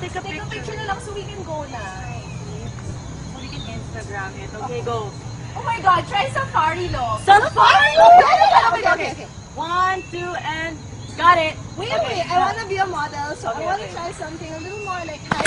take a picture. Take a picture. na lang so we can go na. So we can Instagram it. Okay, go. Oh my God, try safari look. Safari! Okay, okay, okay. One, two, and got it. Wait, Okay. wait, I wanna be a model, so Okay, I wanna okay. try something a little more like high.